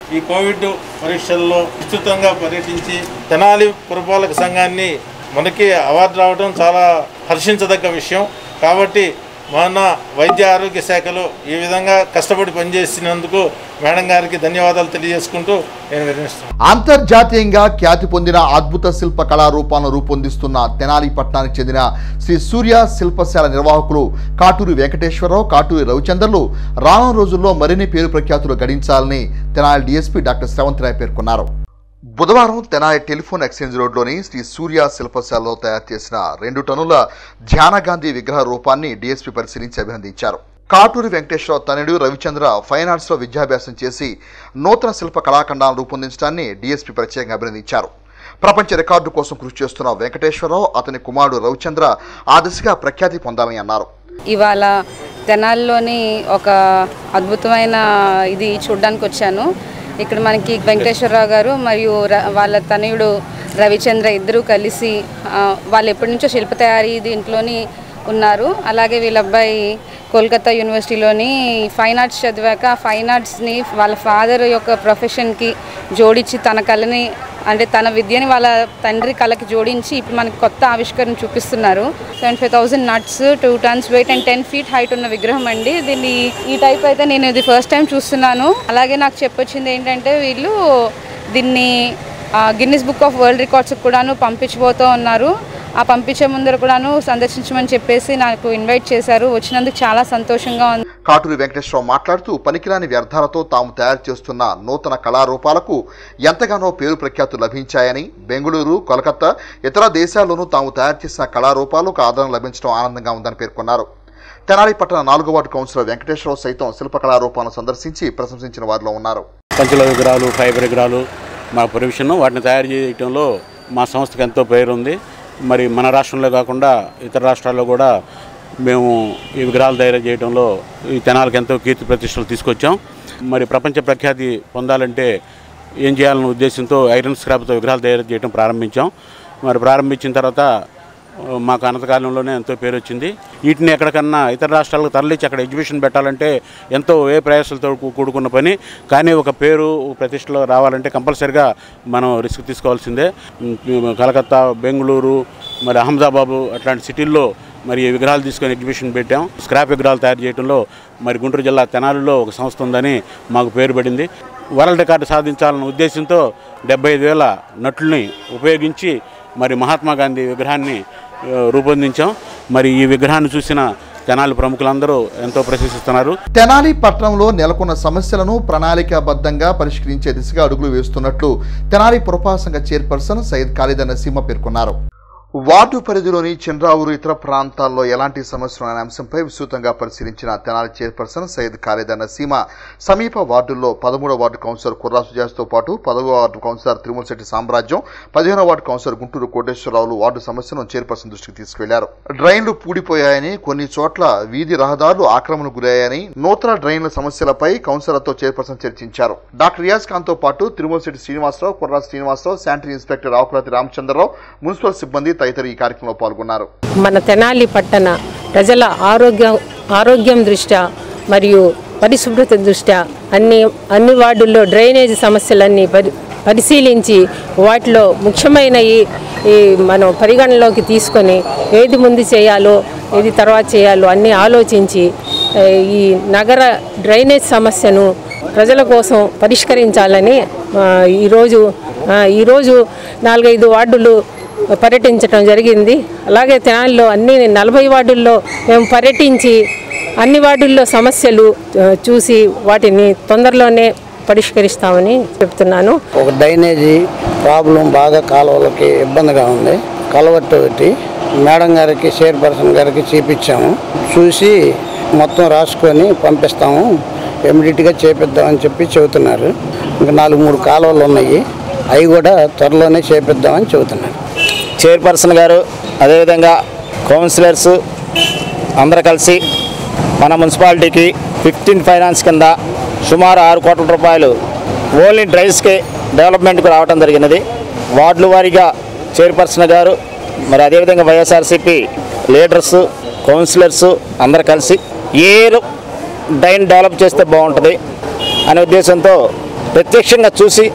ఈ కోవిడ్ పరీక్షల్లో విస్తృతంగా పర్యటించి తెనాలి పురపాలక సంఘాన్ని మనకి అవార్డు రావడం చాలా హర్షించదగ్గ విషయం. కాబట్టి మొన్న వైద్య ఆరోగ్య శాఖలో ఈ విధంగా కష్టపడి పనిచేసినందుకు మేడం గారికి ధన్యవాదాలు తెలియజేసుకుంటూ నేను విరమిస్తున్నాను. అంతర్జాతీయంగా ఖ్యాతి పొందిన అద్భుత శిల్ప కళారూపాలను రూపొందిస్తున్న తెనాలి పట్టణానికి చెందిన శ్రీ సూర్య శిల్పశాల నిర్వాహకులు కాటూరి వెంకటేశ్వరరావు కాటూరి రవిచంద్రలు రానున్న రోజుల్లో మరిన్ని పేరు ప్రఖ్యాతులు గడించాలని తెనాలి డీఎస్పీ డాక్టర్ శ్రవంత్ రాయ్ పేర్కొన్నారు. బుధవారం తెనాలి టెలిఫోన్ ఎక్స్చేంజ్ రోడ్లోని శ్రీ సూర్య శిల్పశాలలో తయారు చేసిన రెండు టన్నుల ధ్యానగాంధీ విగ్రహ రూపాన్ని డీఎస్పీ పరిశీలించి అభినందించారు. కాటూరి వెంకటేశ్వరరావు తనయుడు రవిచంద్ర ఫైన్ ఆర్ట్స్లో విద్యాభ్యాసం చేసి నూతన శిల్ప కళాఖండాలను రూపొందించడాన్ని డీఎస్పీ ప్రత్యేకంగా అభినందించారు. ప్రపంచ రికార్డు కోసం కృషి చేస్తున్న వెంకటేశ్వరరావు అతని కుమారుడు రవిచంద్ర ఆ దిశగా ప్రఖ్యాతి పొందామని అన్నారు. ఇవాళ తెనాలిలోని ఒక అద్భుతమైన ఇది చూడడానికి వచ్చాను. ఇక్కడ మనకి వెంకటేశ్వరరావు గారు మరియు వాళ్ళ తనయుడు రవిచంద్ర ఇద్దరూ కలిసి వాళ్ళు ఎప్పటి నుంచో శిల్ప తయారీ దీంట్లోని ఉన్నారు. అలాగే వీళ్ళ అబ్బాయి కోల్కతా యూనివర్సిటీలోని ఫైన్ ఆర్ట్స్ చదివాక ఫైన్ ఆర్ట్స్ని వాళ్ళ ఫాదర్ యొక్క ప్రొఫెషన్కి జోడించి తన కళని అంటే తన విద్యని వాళ్ళ తండ్రి కళకి జోడించి ఇప్పుడు మనకి కొత్త ఆవిష్కరణ చూపిస్తున్నారు. Seventy five thousand nuts two tons weight and ten feet height ఉన్న విగ్రహం అండి. దీన్ని ఈ టైప్ అయితే నేను ఇది ఫస్ట్ టైం చూస్తున్నాను. అలాగే నాకు చెప్పొచ్చింది ఏంటంటే వీళ్ళు దీన్ని గిన్నిస్ బుక్ ఆఫ్ వరల్డ్ రికార్డ్స్కి కూడాను పంపించబోతూ ఉన్నారు. ఆ పంపించే ముందర కూడాను సందర్శించమని చెప్పేసి నాకు ఇన్వైట్ చేశారు. వచ్చినందుకు చాలా సంతోషంగా ఉంది. కాటూరి వెంకటేశ్వరరావు మాట్లాడుతూ పనికిరాని వ్యర్థాలతో తాము తయారు చేస్తున్న నూతన కళారూపాలకు ఎంతగానో పేరు ప్రఖ్యాతులు లభించాయని బెంగళూరు కోలకత్తా ఇతర దేశాల్లోనూ తాము తయారు చేసిన కళారూపాలకు ఆదరణ లభించడం ఆనందంగా ఉందని పేర్కొన్నారు. తెనాలి పట్టణ నాలుగో వార్డు కౌన్సిలర్ వెంకటేశ్వరరావు సైతం శిల్పకళారూపాలను సందర్శించి ప్రశంసించిన వారిలో ఉన్నారు. పంచల విగ్రహాలు ఫైబర్ విగ్రహాలు మా ప్రొఫెషన్ వాటిని తయారు చేయడంలో మా సంస్థకి ఎంతో పేరు ఉంది మరి మన రాష్ట్రంలో కాకుండా ఇతర రాష్ట్రాల్లో కూడా మేము ఈ విగ్రహాలు తయారు చేయడంలో ఈ తెనాలకు ఎంతో కీర్తి ప్రతిష్టలు తీసుకొచ్చాం. మరి ప్రపంచ ప్రఖ్యాతి పొందాలంటే ఏం చేయాలనే ఉద్దేశంతో ఐరన్ స్క్రాప్తో విగ్రహాలు తయారు చేయడం ప్రారంభించాం. మరి ప్రారంభించిన తర్వాత మాకు అనంతకాలంలోనే ఎంతో పేరు వచ్చింది. వీటిని ఎక్కడికన్నా ఇతర రాష్ట్రాలకు తరలించి అక్కడ ఎగ్జిబిషన్ పెట్టాలంటే ఎంతో ఏ ప్రయాసాలతో కూడుకున్న పని. కానీ ఒక పేరు ప్రతిష్టలో రావాలంటే కంపల్సరిగా మనం రిస్క్ తీసుకోవాల్సిందే. కలకత్తా బెంగళూరు మరి అహ్మదాబాదు అట్లాంటి సిటీల్లో మరి ఈ విగ్రహాలు తీసుకొని ఎగ్జిబిషన్ పెట్టాం. స్క్రాప్ విగ్రహాలు తయారు చేయడంలో మరి గుంటూరు జిల్లా తెనాలిలో ఒక సంస్థ ఉందని మాకు పేరు పడింది. వరల్డ్ రికార్డు సాధించాలన్న ఉద్దేశంతో డెబ్బై ఐదు వేల నటుల్ని ఉపయోగించి మరి మహాత్మా గాంధీ విగ్రహాన్ని రూపొందించాం. మరి ఈ విగ్రహాన్ని చూసిన తెనాలి ప్రముఖులందరూ ఎంతో ప్రశంసిస్తున్నారు. తెనాలి పట్టణంలో నెలకొన్న సమస్యలను ప్రణాళికాబద్ధంగా పరిష్కరించే దిశగా అడుగులు వేస్తున్నట్లు తెనాలి పురపాలక సంఘ చైర్పర్సన్ సయ్యద్ ఖాళీద్ నసీమ పేర్కొన్నారు. వార్డు పరిధిలోని చంద్రావూరు ఇతర ప్రాంతాల్లో ఎలాంటి సమస్యలు అనే అంశంపై విస్తృతంగా పరిశీలించిన తెనాలి చైర్పర్సన్ సయ్యద్ ఖాళీద్ నసీమ సమీప వార్డుల్లో పదమూడవ వార్డు కౌన్సిలర్ కుర్రా సుజాస్తో పాటు పదవ వార్డు కౌన్సిలర్ తిరుమలశెట్టి సామ్రాజ్యం పదిహేనవ వార్డు కౌన్సిలర్ గుంటూరు కోటేశ్వరరావులు వార్డు సమస్యను చైర్పర్సన్ దృష్టికి తీసుకెళ్ళారు డ్రైన్లు పూడిపోయాయని కొన్ని చోట్ల వీధి రహదారులు ఆక్రమణకు గురయ్యాయని నూతన డ్రైన్ల సమస్యలపై కౌన్సిలర్తో చైర్పర్సన్ చర్చించారు. డాక్టర్ రియాజ్ ఖాన్తో పాటు Tirumalasetty Srinivasarao Kurra Srinivasarao sanitary inspector Akulathi Ramachandrarao municipal సిబ్బంది తదితరులు ఈ కార్యక్రమంలో పాల్గొన్నారు. మన తెనాలి పట్టణ ప్రజల ఆరోగ్య ఆరోగ్యం దృష్ట్యా మరియు పరిశుభ్రత దృష్ట్యా అన్ని అన్ని వార్డుల్లో డ్రైనేజ్ సమస్యలన్నీ పరి పరిశీలించి వాటిలో ముఖ్యమైన ఈ మనం పరిగణలోకి తీసుకొని ఏది ముందు చేయాలో ఏది తర్వాత చేయాలో అన్నీ ఆలోచించి ఈ నగర డ్రైనేజ్ సమస్యను ప్రజల కోసం పరిష్కరించాలని ఈరోజు ఈరోజు నాలుగైదు వార్డులు పర్యటించడం జరిగింది. అలాగే తెనాలిలో అన్ని నలభై వార్డుల్లో మేము పర్యటించి అన్ని వార్డుల్లో సమస్యలు చూసి వాటిని తొందరలోనే పరిష్కరిస్తామని చెప్తున్నాను. ఒక డ్రైనేజీ ప్రాబ్లం బాగా కాలువలకి ఇబ్బందిగా ఉంది. కలవట్టు ఒకటి మేడం గారికి చైర్పర్సన్ గారికి చూపించాము. చూసి మొత్తం రాసుకొని పంపిస్తాము. ఇమ్మీడియట్గా చేపిద్దామని చెప్పి చెబుతున్నారు. ఇంకా నాలుగు మూడు కాలువలు ఉన్నాయి. అవి కూడా త్వరలోనే చేపిద్దామని చెబుతున్నారు. చైర్పర్సన్ గారు అదేవిధంగా కౌన్సిలర్స్ అందరు కలిసి మన మున్సిపాలిటీకి ఫిఫ్టీన్ ఫైనాన్స్ కింద సుమారు ఆరు కోట్ల రూపాయలు ఓన్లీ డ్రైవ్స్కి డెవలప్మెంట్కు రావడం జరిగినది. వార్డుల వారీగా చైర్పర్సన్ గారు మరి అదేవిధంగా వైఎస్ఆర్సీపీ లీడర్స్ కౌన్సిలర్స్ అందరు కలిసి ఏ డ్రైన్ డెవలప్ చేస్తే బాగుంటుంది అనే ఉద్దేశంతో ప్రత్యక్షంగా చూసి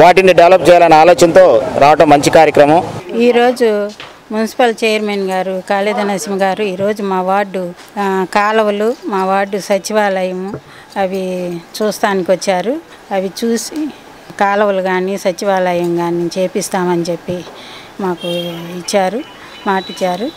వాటిని డెవలప్ చేయాలనే ఆలోచనతో రావడం మంచి కార్యక్రమం. ఈరోజు మున్సిపల్ చైర్మన్ గారు కాళీద నరసింహ గారు ఈరోజు మా వార్డు కాలువలు మా వార్డు సచివాలయము అవి చూస్తానికి వచ్చారు అవి చూసి కాలువలు కానీ సచివాలయం కానీ చేపిస్తామని చెప్పి మాకు ఇచ్చారు మాట ఇచ్చారు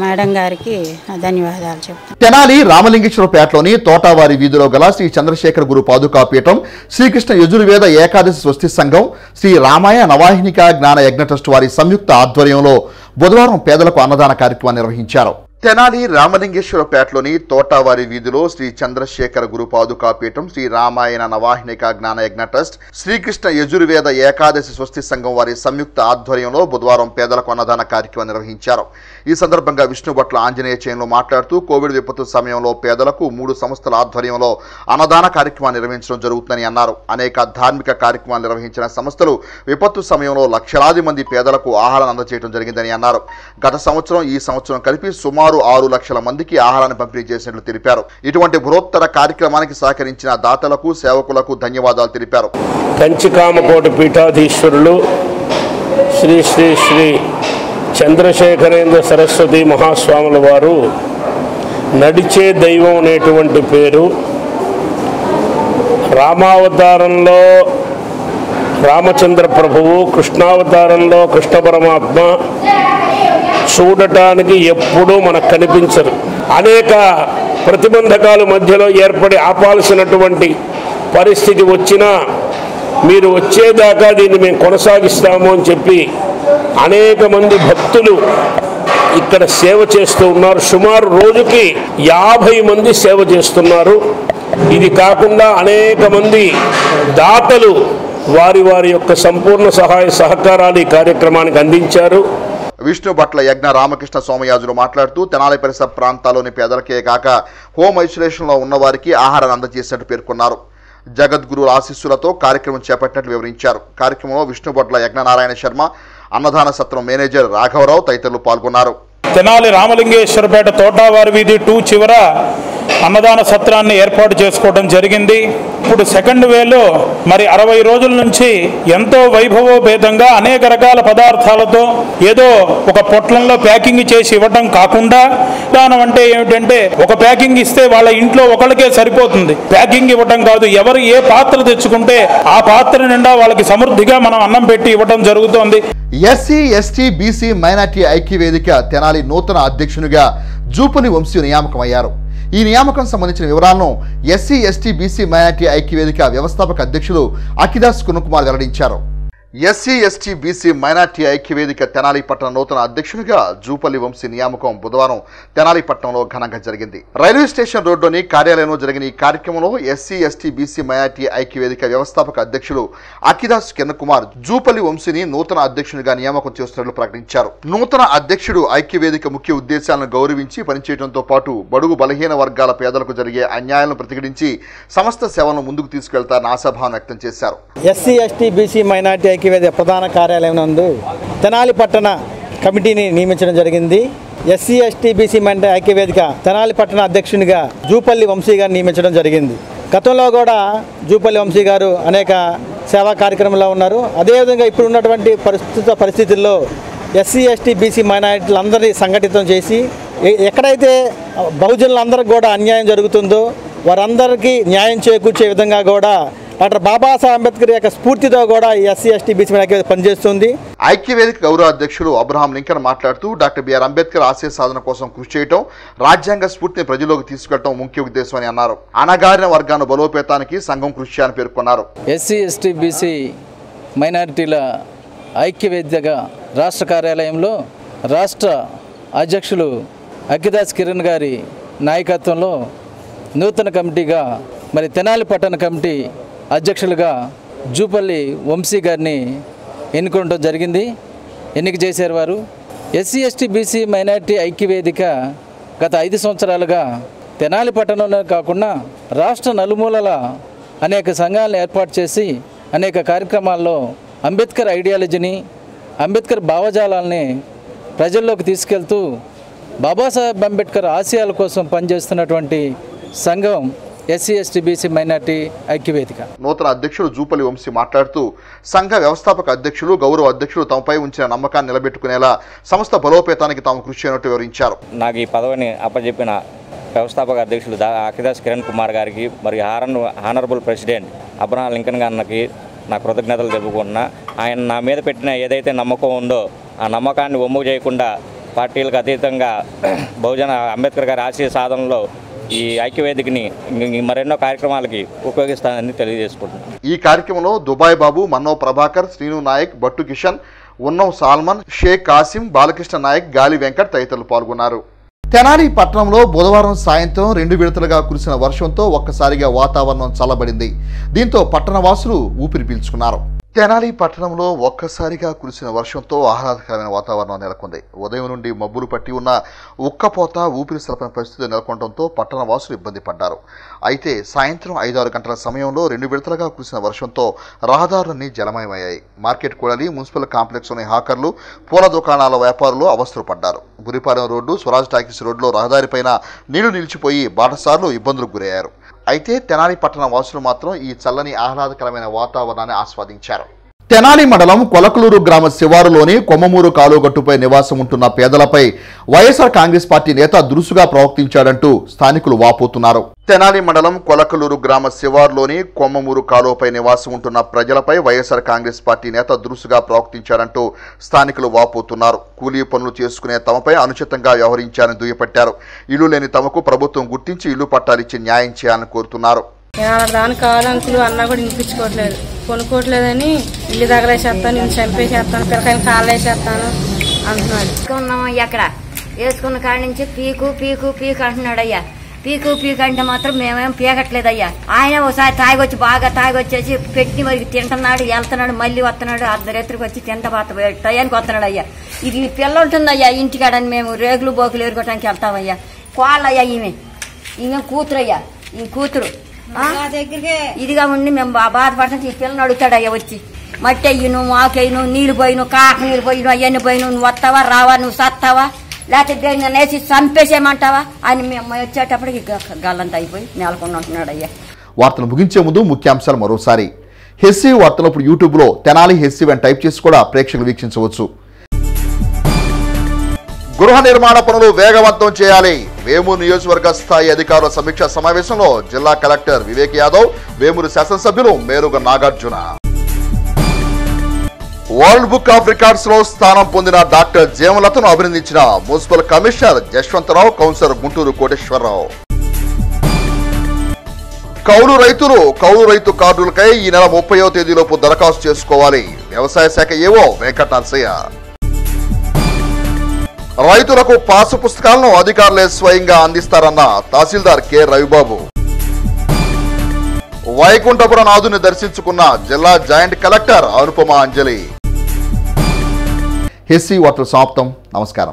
మేడం గారికి ధన్యవాదాలు చెప్తాను. తెనాలి రామలింగేశ్వరపేటలోని తోటావారి వీధిలో గల శ్రీ చంద్రశేఖర్ గురు పాదుకాపీఠం శ్రీకృష్ణ యజుర్వేద ఏకాదశి స్వస్తి సంఘం శ్రీ రామాయ నవాహినిక జ్ఞాన యజ్ఞ ట్రస్ట్ వారి సంయుక్త ఆధ్వర్యంలో బుధవారం పేదలకు అన్నదాన కార్యక్రమాన్ని నిర్వహించారు. తెనాలి రామలింగేశ్వరపేటలోని తోటావారి వీధిలో శ్రీ చంద్రశేఖర గురు పాదుకాపీఠం శ్రీ రామాయణ నవాహినిక జ్ఞాన యజ్ఞ ట్రస్ట్ శ్రీకృష్ణ యజుర్వేద ఏకాదశి స్వస్తి సంఘం వారి సంయుక్త ఆధ్వర్యంలో బుధవారం పేదలకు అన్నదాన కార్యక్రమం నిర్వహించారు. ఈ సందర్భంగా విష్ణుభట్ల ఆంజనేయ చైన్లో మాట్లాడుతూ కోవిడ్ విపత్తు సమయంలో పేదలకు మూడు సంస్థల ఆధ్వర్యంలో అన్నదాన కార్యక్రమాన్ని నిర్వహించడం జరుగుతుందని అన్నారు. అనేక ధార్మిక కార్యక్రమాలు నిర్వహించిన సంస్థలు విపత్తు సమయంలో లక్షలాది మంది పేదలకు ఆహారాన్ని అందజేయడం జరిగిందని అన్నారు. గత సంవత్సరం ఈ సంవత్సరం కలిపి సుమారు ఆరు లక్షల మందికి ఆహారాన్ని పంపిణీ చేసినట్లు తెలిపారు. ఇటువంటి బృహత్తర కార్యక్రమానికి సహకరించిన దాతలకు సేవకులకు ధన్యవాదాలు తెలిపారు. కంచికామకోట పీఠాధీశ్వరులు శ్రీ శ్రీ శ్రీ చంద్రశేఖరేంద్ర సరస్వతి మహాస్వాముల వారు నడిచే దైవం అనేటువంటి పేరు. రామావతారంలో రామచంద్ర ప్రభువు కృష్ణావతారంలో కృష్ణ పరమాత్మ చూడటానికి ఎప్పుడూ మనకు కనిపించరు. అనేక ప్రతిబంధకాలు మధ్యలో ఏర్పడి ఆపాల్సినటువంటి పరిస్థితి వచ్చినా మీరు వచ్చేదాకా దీన్ని మేము కొనసాగిస్తాము అని చెప్పి అనేక మంది భక్తులు ఇక్కడ సేవ చేస్తూ ఉన్నారు. సుమారు రోజుకి యాభై మంది సేవ చేస్తున్నారు. ఇది కాకుండా అనేక మంది దాతలు వారి వారి యొక్క సంపూర్ణ సహాయ సహకారాలు ఈ కార్యక్రమానికి అందించారు. విష్ణు భట్ల యజ్ఞ రామకృష్ణ సోమయాజులు మాట్లాడుతూ తెనాలి పరిసర ప్రాంతాల్లోని పేదలకే కాక హోమ్ ఐసోలేషన్లో ఉన్నవారికి ఆహారాన్ని అందజేసినట్టు పేర్కొన్నారు. జగద్గురు ఆశీస్సులతో కార్యక్రమం చేపట్టినట్లు వివరించారు. కార్యక్రమంలో విష్ణు భట్ల శర్మ అన్నదాన సత్రం మేనేజర్ రాఘవరావు తదితరులు పాల్గొన్నారు. తెనాలి రామలింగేశ్వరపేట తోటావారి వీధి టూ చివర అన్నదాన సత్రాన్ని ఏర్పాటు చేసుకోవడం జరిగింది. ఇప్పుడు సెకండ్ వేలో మరి అరవై రోజుల నుంచి ఎంతో వైభవోపేతంగా అనేక రకాల పదార్థాలతో ఏదో ఒక పొట్లంలో ప్యాకింగ్ చేసి ఇవ్వడం కాకుండా దానం అంటే ఏమిటంటే ఒక ప్యాకింగ్ ఇస్తే వాళ్ళ ఇంట్లో ఒకరికే సరిపోతుంది. ప్యాకింగ్ ఇవ్వడం కాదు ఎవరు ఏ పాత్ర తెచ్చుకుంటే ఆ పాత్ర నిండా వాళ్ళకి సమృద్ధిగా మనం అన్నం పెట్టి ఇవ్వడం జరుగుతోంది. SC ST BC minority Aikya Vedika Tenali నూతన అధ్యక్షునిగా జూపని వంశీ నియామకమయ్యారు. ఈ నియామకం సంబంధించిన వివరాలను SC ST BC minority Aikya వేదిక వ్యవస్థాపక అధ్యక్షులు అఖిదాస్ కునుకుమార్ వెల్లడించారు. ఎస్సీ ఎస్టీ బీసీ మైనార్టీ ఐక్యవేదిక తెనాలిపట్నం తెనాలి నూతన అధ్యక్షునిగా జూపల్లి వంశీ నియామకం బుధవారం తెనాలి పట్టణంలో ఘనంగా జరిగింది. రైల్వే స్టేషన్ రోడ్లోని కార్యాలయంలో జరిగిన ఈ కార్యక్రమంలో ఎస్సీ ఎస్టీ బీసీ మైనార్టీ ఐక్యవేదిక వ్యవస్థాపక అధ్యక్షులు అఖిదాస్ కిరణ్ కుమార్ జూపల్లి వంశీని నూతన అధ్యక్షునిగా నియామకం చేస్తున్నట్లు ప్రకటించారు. నూతన అధ్యక్షుడు ఐక్యవేదిక ముఖ్య ఉద్దేశాలను గౌరవించి పనిచేయడంతో పాటు బడుగు బలహీన వర్గాల పేదలకు జరిగే అన్యాయాలను ప్రతిఘటించి సమస్త సేవలను ముందుకు తీసుకెళ్తారని ఆశాభావం వ్యక్తం చేశారు. ఎస్సీ ఎస్టీ బీసీ మైనార్టీ ఐక్యవేద ప్రధాన కార్యాలయం నందు తెనాలి పట్టణ కమిటీని నియమించడం జరిగింది. ఎస్సీ ఎస్టీ బీసీ మైనార్టీ ఐక్యవేదిక తెనాలి పట్టణ అధ్యక్షునిగా జూపల్లి వంశీ గారిని నియమించడం జరిగింది. గతంలో కూడా జూపల్లి వంశీ గారు అనేక సేవా కార్యక్రమంలో ఉన్నారు. అదేవిధంగా ఇప్పుడు ఉన్నటువంటి పరిస్థితుల పరిస్థితుల్లో ఎస్సీ ఎస్టీ బీసీ మైనారిటీలందరినీ సంఘటితం చేసి ఎక్కడైతే బహుజనులందరికీ కూడా అన్యాయం జరుగుతుందో వారందరికీ న్యాయం చేకూర్చే విధంగా కూడా డాక్టర్ బాబాసాహెబ్ అంబేద్కర్ యొక్క స్ఫూర్తితో కూడా ఈ ఎస్సీ ఎస్టీ బీసీ పనిచేస్తుంది. ఐక్యవేదిక గౌరవ అధ్యక్షులు అబ్రహాం లింకన్ మాట్లాడుతూ డాక్టర్ బిఆర్ అంబేద్కర్ ఆశయ సాధన కోసం కృషి చేయటం రాజ్యాంగ స్ఫూర్తిని ప్రజల్లోకి తీసుకెళ్ళడం ముఖ్య ఉద్దేశం అని అన్నారు. అణగారిన వర్గాన్ని బలోపేతానికి సంఘం కృషి చేయాలని పేర్కొన్నారు. ఎస్సీ ఎస్టీ బీసీ మైనారిటీల ఐక్యవేదికగా రాష్ట్ర కార్యాలయంలో రాష్ట్ర అధ్యక్షులు అఖిదాస్ కిరణ్ గారి నాయకత్వంలో నూతన కమిటీగా మరి తెనాలి పట్టణ కమిటీ అధ్యక్షులుగా జూపల్లి వంశీ గారిని ఎన్నుకోవడం జరిగింది. ఎన్నిక చేశారు వారు. ఎస్సీ ఎస్టీ బీసీ మైనారిటీ ఐక్యవేదిక గత ఐదు సంవత్సరాలుగా తెనాలి పట్టణంలో కాకుండా రాష్ట్ర నలుమూలల అనేక సంఘాలను ఏర్పాటు చేసి అనేక కార్యక్రమాల్లో అంబేద్కర్ ఐడియాలజీని అంబేద్కర్ భావజాలాల్ని ప్రజల్లోకి తీసుకెళ్తూ బాబాసాహెబ్ అంబేద్కర్ ఆశయాల కోసం పనిచేస్తున్నటువంటి సంఘం ఎస్సీ ఎస్టీ బీసీ మైనార్టీ ఐక్యవేదిక. నూతన అధ్యక్షుడు జూపల్లి వంశీ మాట్లాడుతూ సంఘ వ్యవస్థాపక అధ్యక్షులు గౌరవ అధ్యక్షులు తమపై ఉంచిన నమ్మకాన్ని నిలబెట్టుకునేలా సంస్థ బలోపేతానికి తాము కృషి చేయనట్టు వివరించారు. నాకు ఈ పదవిని అప్పచెప్పిన వ్యవస్థాపక అధ్యక్షులు దా అఖిదాస్ కిరణ్ కుమార్ గారికి మరియు హారన్ హానరబుల్ ప్రెసిడెంట్ అబ్రహం లింకన్ గారికి నా కృతజ్ఞతలు తెలుపుకుంటున్నా ఆయన నా మీద పెట్టిన ఏదైతే నమ్మకం ఉందో ఆ నమ్మకాన్ని ఒమ్ము చేయకుండా పార్టీలకు అతీతంగా బహుజన అంబేద్కర్ గారి ఆశయ సాధనలో ఈ ఐక్యవేదికని మరెన్నో కార్యక్రమాలకి ఉపయోగిస్తానని తెలియజేసుకుంటున్నాను. ఈ కార్యక్రమంలో దుబాయ్ బాబు మన్నో ప్రభాకర్ శ్రీను నాయక్ బట్టు కిషన్ ఉన్నవ్ సాల్మన్ షేక్ కాసిం బాలకృష్ణ నాయక్ గాలి వెంకట్ తదితరులు పాల్గొన్నారు. తెనాలి పట్టణంలో బుధవారం సాయంత్రం రెండు విడతలుగా కురిసిన వర్షంతో ఒక్కసారిగా వాతావరణం చల్లబడింది. దీంతో పట్టణ వాసులు ఊపిరి పీల్చుకున్నారు. తెనాలి పట్టణంలో ఒక్కసారిగా కురిసిన వర్షంతో ఆహ్లాదకరమైన వాతావరణం నెలకొంది. ఉదయం నుండి మబ్బులు పట్టి ఉన్న ఉక్కపోత ఊపిరి సలపిన పరిస్థితి నెలకొనడంతో పట్టణ వాసులు ఇబ్బంది పడ్డారు. అయితే సాయంత్రం ఐదారు గంటల సమయంలో రెండు విడతలుగా కురిసిన వర్షంతో రహదారులన్నీ జలమయమయ్యాయి. మార్కెట్ కూడలి మున్సిపల్ కాంప్లెక్స్లోని హాకర్లు పూల దుకాణాల వ్యాపారులు అవస్థలు పడ్డారు. గురిపాలెం రోడ్డు స్వరాజ్ టాకీస్ రోడ్లో రహదారిపైన నీళ్ళు నిలిచిపోయి బాటసార్లు ఇబ్బందులకు గురయ్యారు. అయితే తెనాలి పట్టణ వాసులు మాత్రం ఈ చల్లని ఆహ్లాదకరమైన వాతావరణాన్ని ఆస్వాదించారు. తెనాలి మండలం కొలకలూరు గ్రామ శివారులోని కొమ్మమూరు కాలువగట్టుపై నివాసం ఉంటున్న పేదలపై వైఎస్ఆర్ కాంగ్రెస్ పార్టీ నేత దురుసుగా ప్రవర్తించాడంటూ స్థానికులు వాపోతున్నారు. తెనాలి మండలం కొలకలూరు గ్రామ శివారులోని కొమ్మమూరు కాలువపై నివాసం ఉంటున్న ప్రజలపై వైఎస్ఆర్ కాంగ్రెస్ పార్టీ నేత దురుసుగా ప్రవర్తించాడంటూ స్థానికులు వాపోతున్నారు. కూలీ పనులు చేసుకునే తమపై అనుచితంగా వ్యవహరించారని దుయ్యపట్టారు ఇల్లు లేని తమకు ప్రభుత్వం గుర్తించి ఇల్లు పట్టాలిచ్చి న్యాయం చేయాలని కోరుతున్నారు. దాని కావాలనుకులు అన్నా కూడా వినిపించుకోవట్లేదు. కొనుక్కోవట్లేదని ఇల్లు తగలేసేస్తాను నేను చంపేసేస్తాను పిల్లకాయని కాలేసేస్తాను అంటున్నాడు. వేసుకున్నాం అయ్యా వేసుకున్న కాడి నుంచి పీకు పీకు పీకు అంటున్నాడు అయ్యా పీకు పీకు అంటే మాత్రం మేమేం పీకట్లేదు అయ్యా ఆయన ఒకసారి తాగొచ్చి బాగా తాగొచ్చేసి పెట్టి మరి తింటున్నాడు వెళ్తున్నాడు మళ్ళీ వస్తున్నాడు అర్ధరాత్రికి వచ్చి తింటబాత టయానికి వస్తున్నాడు అయ్యా ఇది పిల్ల ఉంటుందయ్యా ఇంటికాడని మేము రేగులు బోకులు ఎరుకోవడానికి వెళ్తామయ్యా. కోళ్ళయ్యా ఈమె. ఈమె కూతురు అయ్యా ఈ కూతురు. ఇదిగా ఉండి మేము బా- బాధపడుతుంటే ఈ పిల్లని అడుగుతాడు అయ్యా వచ్చి. మట్టి అయ్యను ఆకేయను నీళ్ళు పోయిను కాక నీళ్ళు పోయిను అవన్నీ పోయిను. నువ్వు వస్తావా రావా నువ్వు సత్తావా? లేకపోతే దేని వేసి చంపేసేయమంటావా? అని మేము వచ్చేటప్పటికి గ- గల్లంత అయిపోయి మేలకుండా ఉంటున్నాడు అయ్యా వార్తలు ముగించే ముందు ముఖ్యాంశాలు మరోసారి. హెస్సీ వార్తలు ఇప్పుడు యూట్యూబ్లో తెనాలి హెస్సీ అని టైప్ చేసి కూడా ప్రేక్షకులు వీక్షించవచ్చు. గృహ నిర్మాణ పనులు వేగవంతం చేయాలి. వేమూరు నియోజకవర్గ స్థాయి అధికారుల సమీక్షా సమావేశంలో జిల్లా కలెక్టర్ వివేక్ యాదవ్ వేమూరు శాసనసభ్యులు Meruga Nagarjuna. World book of రికార్డ్స్లో స్థానం పొందిన డాక్టర్ జీవలతను అభినందించిన municipal commissioner Jashwanthrao councillor Guntur Koteswararao. కౌలు రైతులు కౌలు రైతు కార్డులకై ఈ నెల ముప్పయో తేదీలోపు దరఖాస్తు చేసుకోవాలి. వ్యవసాయ శాఖ ఏవో వెంకట నరసయ్య రైతులకు పాసు పుస్తకాలను అధికారులే స్వయంగా అందిస్తారన్న తహసీల్దార్ కె. రవిబాబు. వైకుంఠపురం నాథుని దర్శించుకున్న జిల్లా జాయింట్ కలెక్టర్ అనుపమ అంజలి. హెస్సీ వార్తలు సమాప్తం. నమస్కారం.